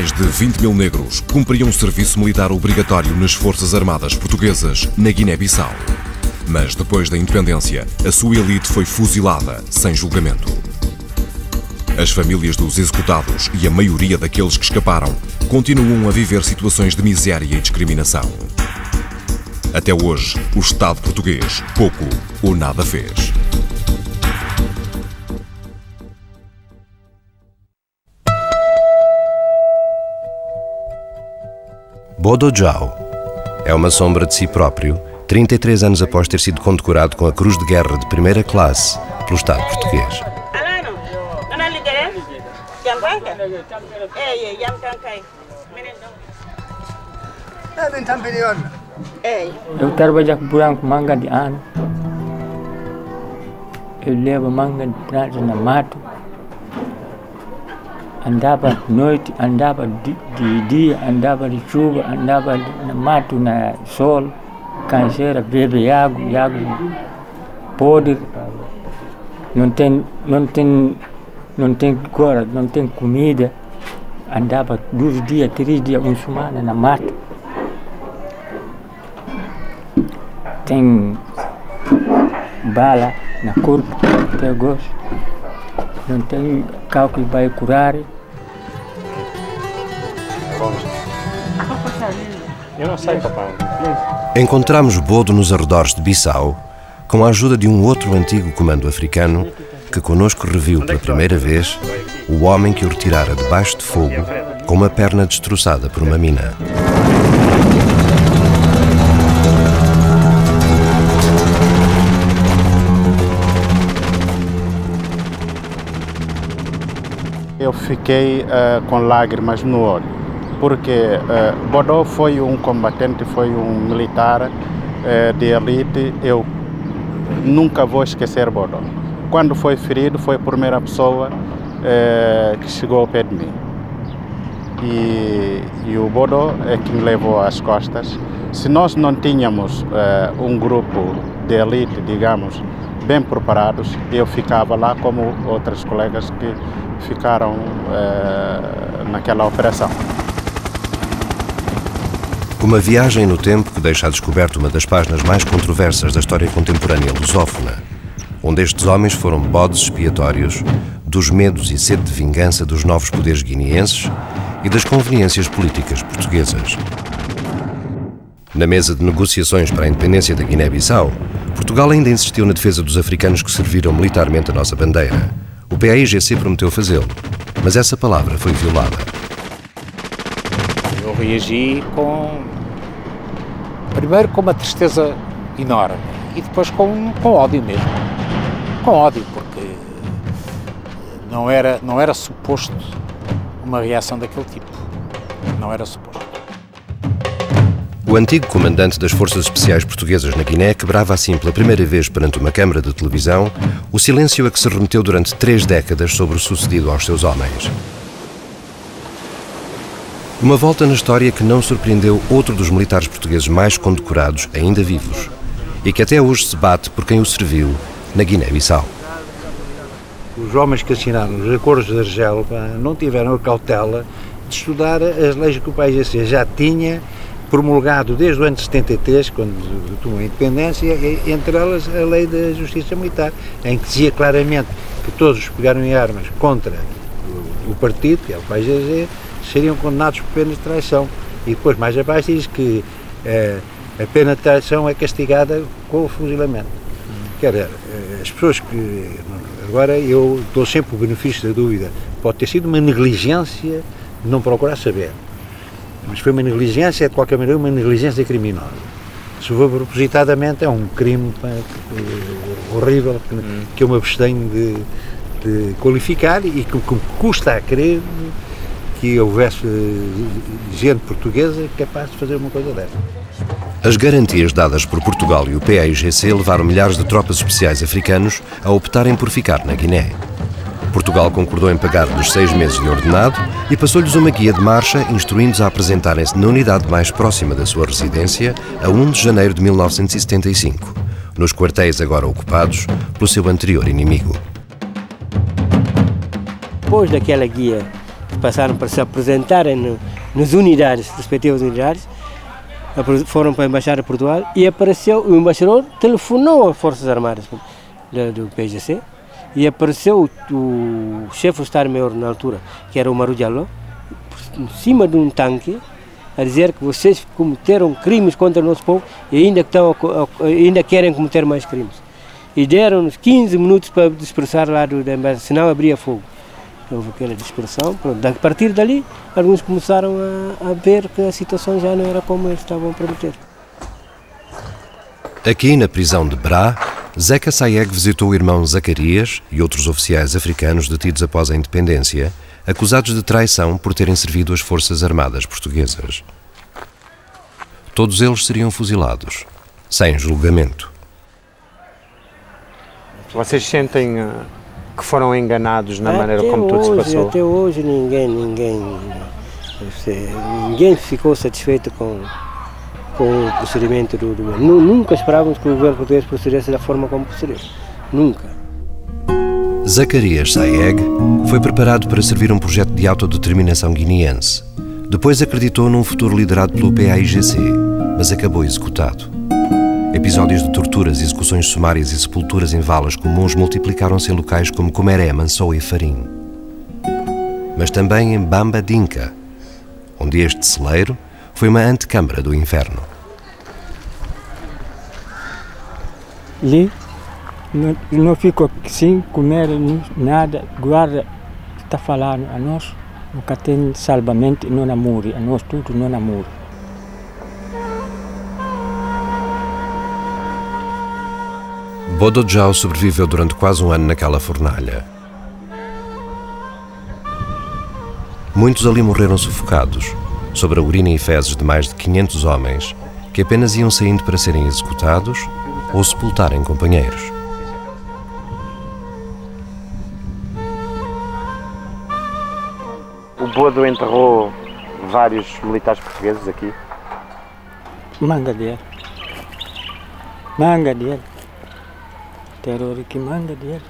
mais de 20 mil negros cumpriam um serviço militar obrigatório nas Forças Armadas Portuguesas na Guiné-Bissau. Mas depois da independência, a sua elite foi fuzilada sem julgamento. As famílias dos executados e a maioria daqueles que escaparam continuam a viver situações de miséria e discriminação. Até hoje, o Estado português pouco ou nada fez. Bodo Jao é uma sombra de si próprio, 33 anos após ter sido condecorado com a Cruz de Guerra de primeira classe pelo Estado português. Eu trabalho com branco manga de ano. Eu levo manga de prata na mato. Andava noite, andava de, dia, andava de chuva, andava na mato, na sol, canseira, bebe água, água podre. Não tem, não tem, não tem agora, não tem comida. Andava dois dias, três dias, uma semana na mato. Tem bala na corpo, até gosto. Não tem que vai curar. Eu não sei, papai. Encontramos Bodo nos arredores de Bissau, com a ajuda de um outro antigo comando africano que conosco reviu pela primeira vez o homem que o retirara debaixo de fogo com uma perna destroçada por uma mina. Eu fiquei uh, com lágrimas no olho, porque uh, Bodó foi um combatente, foi um militar uh, de elite. Eu nunca vou esquecer Bodó. Quando foi ferido, foi a primeira pessoa que chegou ao pé de mim. E, e, o Bodó é que me levou às costas. Se nós não tínhamos um grupo de elite, digamos, bem preparados, eu ficava lá como outras colegas que ficaram eh, naquela operação. Uma viagem no tempo que deixa a descoberto uma das páginas mais controversas da história contemporânea lusófona, onde estes homens foram bodes expiatórios dos medos e sede de vingança dos novos poderes guineenses e das conveniências políticas portuguesas. Na mesa de negociações para a independência da Guiné-Bissau, Portugal ainda insistiu na defesa dos africanos que serviram militarmente a nossa bandeira. O PAIGC prometeu fazê-lo, mas essa palavra foi violada. Eu reagi com. Primeiro com uma tristeza enorme e depois com, com ódio mesmo. Com ódio, porque não era, não era suposto uma reação daquele tipo. Não era suposto. O antigo comandante das Forças Especiais Portuguesas na Guiné quebrava assim pela primeira vez perante uma câmara de televisão o silêncio a que se remeteu durante três décadas sobre o sucedido aos seus homens. Uma volta na história que não surpreendeu outro dos militares portugueses mais condecorados, ainda vivos, e que até hoje se bate por quem o serviu na Guiné-Bissau. Os homens que assinaram os acordos de Argel não tiveram a cautela de estudar as leis que o país já tinha promulgado desde o ano de 73, quando tomou a independência, entre elas a lei da justiça militar, em que dizia claramente que todos os que pegaram em armas contra o, partido, que é o PAIGG, seriam condenados por pena de traição. E depois, mais abaixo, diz que eh, a pena de traição é castigada com o fuzilamento. Quer dizer, eh, as pessoas que. Agora eu dou sempre o benefício da dúvida. Pode ter sido uma negligência de não procurar saber. Mas foi uma negligência, de qualquer maneira, uma negligência criminosa. Se for propositadamente, é um crime pá, horrível que, hum. que eu me abstenho de, de qualificar e que, que custa a crer que houvesse gente portuguesa capaz de fazer uma coisa dessa. As garantias dadas por Portugal e o PAIGC levaram milhares de tropas especiais africanos a optarem por ficar na Guiné. Portugal concordou em pagar-lhes seis meses de ordenado e passou-lhes uma guia de marcha, instruindo-os a apresentarem-se na unidade mais próxima da sua residência a 1 de janeiro de 1975, nos quartéis agora ocupados pelo seu anterior inimigo. Depois daquela guia passaram para se apresentarem no, nas unidades, respectivas unidades, foram para a Embaixada Portugal e apareceu, o embaixador telefonou às Forças Armadas do PGC e apareceu o, o chefe do Estado-Maior na altura, que era o Maru Diallo, em cima de um tanque, a dizer que vocês cometeram crimes contra o nosso povo e ainda, estão, ainda querem cometer mais crimes. E deram-nos 15 minutos para dispersar lá do embaixada, senão abria fogo. Houve aquela dispersão. Pronto. A partir dali, alguns começaram a, a ver que a situação já não era como eles estavam a prometer. Aqui na prisão de Bra, Zeca Sayeg visitou o irmão Zacarias e outros oficiais africanos detidos após a independência, acusados de traição por terem servido as Forças Armadas Portuguesas. Todos eles seriam fuzilados, sem julgamento. Vocês sentem uh, que foram enganados na até maneira como tudo hoje, se passou? Até hoje ninguém, ninguém, ninguém ficou satisfeito com, com o procedimento do, governo. Nunca esperávamos que o governo português procedesse da forma como procedeu. Nunca. Zacarias Saeg foi preparado para servir um projeto de autodeterminação guineense. Depois acreditou num futuro liderado pelo PAIGC, mas acabou executado. Episódios de torturas, execuções sumárias e sepulturas em valas comuns multiplicaram-se em locais como Comeré, Mansoa e Farim. Mas também em Bamba Dinka, onde este celeiro foi uma antecâmara do inferno. Ali não, não fico sem comer nada, guarda está falando a nós, nunca tem salvamento, não namore, a nós tudo não namore. Bodo Jao sobreviveu durante quase um ano naquela fornalha. Muitos ali morreram sufocados, sobre a urina e fezes de mais de 500 homens que apenas iam saindo para serem executados ou sepultarem companheiros. O Bodo enterrou vários militares portugueses aqui. Manga dele. Manga dele. Terror que manga dele.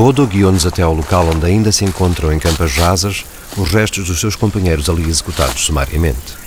Bodo guiou-nos até ao local onde ainda se encontram em campas rasas os restos dos seus companheiros ali executados sumariamente.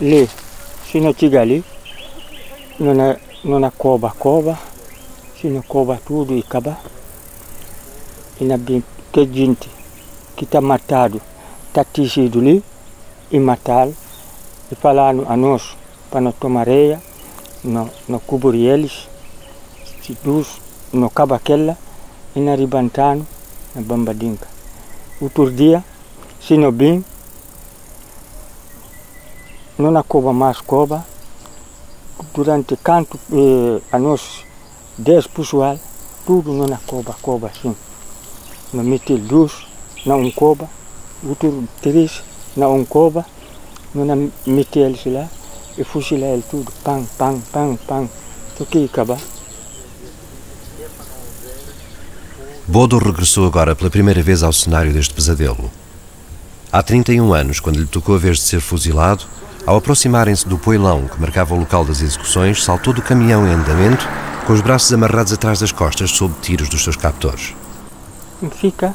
Lì, sino chega ali, non è, non è cova cova, sino cova tudo e acaba. E na bem que gente que está matado, está tecido ali, e matá-lo, e falando a nós para não tomar areia, não, não cobrir eles, se dos, não acaba aquela, e na ribantano, na bambadinca. Outro dia, se não na cova mais cova, durante canto eh, a nós, dez pessoal, tudo não na cova, cova assim. Não meti dois na um cova, outro três na um cova, não na meti eles lá e fuzilar eles tudo, pam, pam, pam, pam, toquei acabar. Bodo regressou agora pela primeira vez ao cenário deste pesadelo. Há 31 anos, quando lhe tocou a vez de ser fuzilado, ao aproximarem-se do poilão que marcava o local das execuções, saltou do caminhão em andamento, com os braços amarrados atrás das costas sob tiros dos seus captores. Fica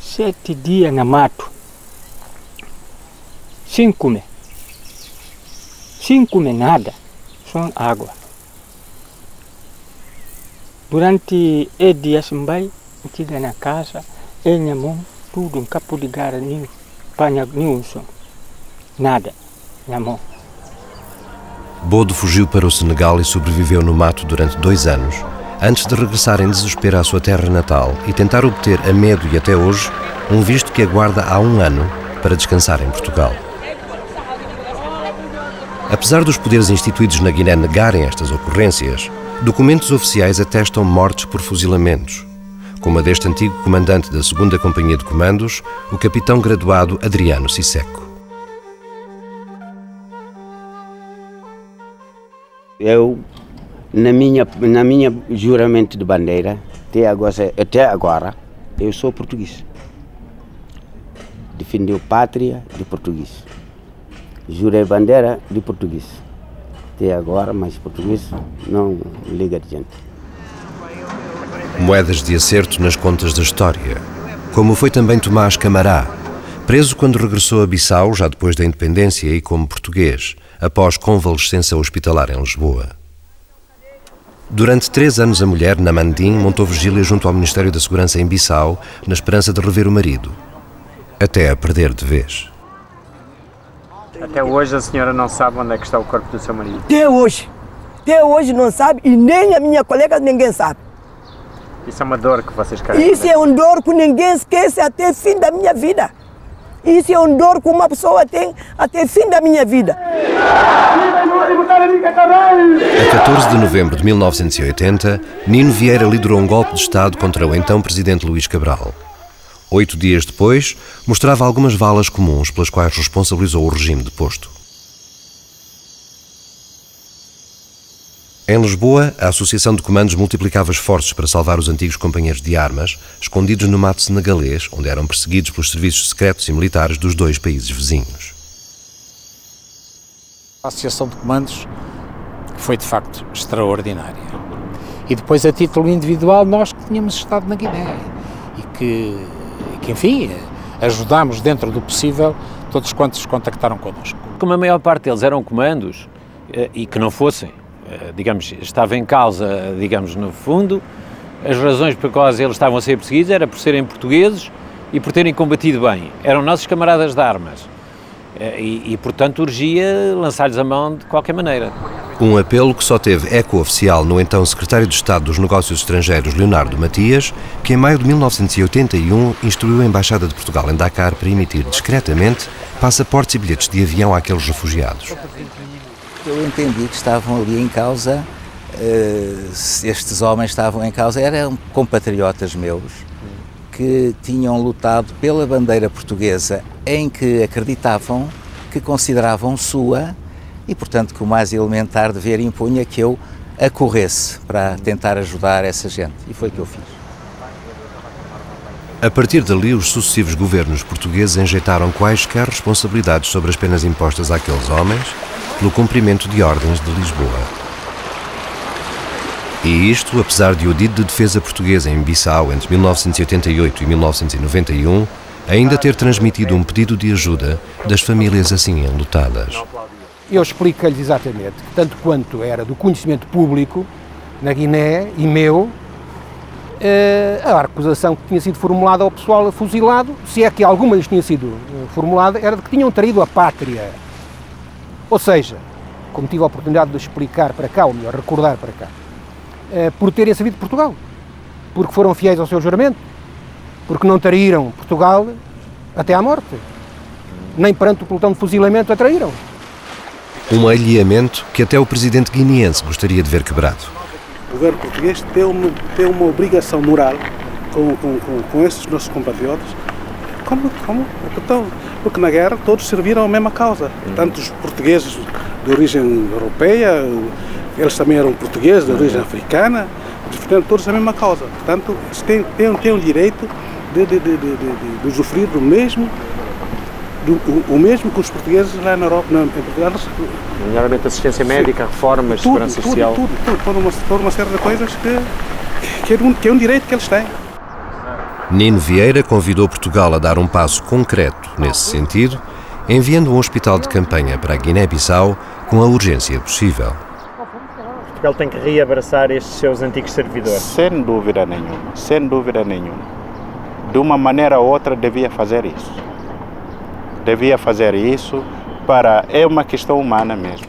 sete dias na mato, sem comer, sem comer nada, só água. Durante e dias vai, chega na casa, e minha mão, tudo, um capo de gara, nem panha, som. Nada, na mão. Bodo fugiu para o Senegal e sobreviveu no mato durante dois anos, antes de regressar em desespero à sua terra natal e tentar obter, a medo e até hoje, um visto que aguarda há um ano para descansar em Portugal. Apesar dos poderes instituídos na Guiné negarem estas ocorrências, documentos oficiais atestam mortes por fuzilamentos, como a deste antigo comandante da 2 Companhia de Comandos, o capitão graduado Adriano Sisseco. Eu, na minha, na minha juramento de bandeira, até agora, até agora eu sou português. Defendeu pátria de português. jurei bandeira de português. Até agora, mas português não liga gente. Moedas de acerto nas contas da história, como foi também Tomás Camará, preso quando regressou a Bissau, já depois da independência e como português, após convalescença hospitalar em Lisboa. Durante três anos, a mulher, Namandim, montou vigília junto ao Ministério da Segurança em Bissau, na esperança de rever o marido, até a perder de vez. Até hoje a senhora não sabe onde é que está o corpo do seu marido? Até hoje. Até hoje não sabe e nem a minha colega ninguém sabe. Isso é uma dor que vocês querem. Isso é uma dor que ninguém esquece até o fim da minha vida. Isso é uma dor que uma pessoa tem até o fim da minha vida. A 14 de novembro de 1980, Nino Vieira liderou um golpe de Estado contra o então presidente Luís Cabral. Oito dias depois, mostrava algumas valas comuns pelas quais responsabilizou o regime deposto. Em Lisboa, a Associação de Comandos multiplicava esforços para salvar os antigos companheiros de armas, escondidos no mato senegalês, onde eram perseguidos pelos serviços secretos e militares dos dois países vizinhos. A Associação de Comandos foi de facto extraordinária. E depois, a título individual, nós que tínhamos estado na Guiné e que, que enfim, ajudámos dentro do possível todos quantos contactaram connosco. Como a maior parte deles eram comandos eh, e que não fossem, eh, digamos, estava em causa, digamos, no fundo, as razões pelas quais eles estavam a ser perseguidos era por serem portugueses e por terem combatido bem. Eram nossos camaradas de armas. Eh, e, e portanto, urgia lançar-lhes a mão de qualquer maneira. Um apelo que só teve eco oficial no então secretário de Estado dos Negócios Estrangeiros, Leonardo Matias, que em maio de 1981 instruiu a Embaixada de Portugal em Dakar para emitir discretamente passaportes e bilhetes de avião àqueles refugiados. Eu entendi que estavam ali em causa, uh, estes homens estavam em causa, eram compatriotas meus que tinham lutado pela bandeira portuguesa em que acreditavam, que consideravam sua e, portanto, que o mais elementar dever impunha que eu acorresse para tentar ajudar essa gente. E foi o que eu fiz. A partir dali, os sucessivos governos portugueses enjeitaram quaisquer responsabilidades sobre as penas impostas àqueles homens pelo cumprimento de ordens de Lisboa. E isto, apesar de o dito de defesa portuguesa em Bissau entre 1988 e 1991 ainda ter transmitido um pedido de ajuda das famílias assim enlutadas. Eu explico-lhes exatamente que, tanto quanto era do conhecimento público, na Guiné e meu, a acusação que tinha sido formulada ao pessoal fuzilado, se é que alguma lhes tinha sido formulada, era de que tinham traído a pátria. Ou seja, como tive a oportunidade de explicar para cá, ou melhor, recordar para cá, por terem sabido de Portugal, porque foram fiéis ao seu juramento, porque não traíram Portugal até à morte, nem perante o pelotão de fuzilamento a traíram. Um alheamento que até o presidente guineense gostaria de ver quebrado. O governo português tem uma, tem uma obrigação moral com, com, com, com esses nossos compatriotas, como, como, então, porque na guerra todos serviram a mesma causa, tanto os portugueses de origem europeia, eles também eram portugueses de origem africana, portanto, todos a mesma causa. Portanto, têm, têm, têm o direito de, de, de, de, de usufruir do mesmo do, o, o, mesmo que os portugueses lá na Europa, em Portugal. Nomeadamente assistência médica, reformas, tudo, segurança tudo, social. Tudo, tudo, toda uma, toda uma série de coisas que, que, é um, que é um direito que eles têm. Nino Vieira convidou Portugal a dar um passo concreto nesse sentido, enviando um hospital de campanha para a Guiné-Bissau com a urgência possível. Portugal tem que reabraçar estes seus antigos servidores. Sem dúvida nenhuma, sem dúvida nenhuma. De uma maneira ou outra devia fazer isso devia fazer isso para é uma questão humana mesmo.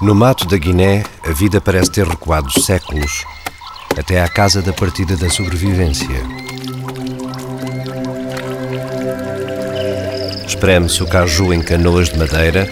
No mato da Guiné, a vida parece ter recuado séculos até à casa da partida da sobrevivência. Espreme-se o caju em canoas de madeira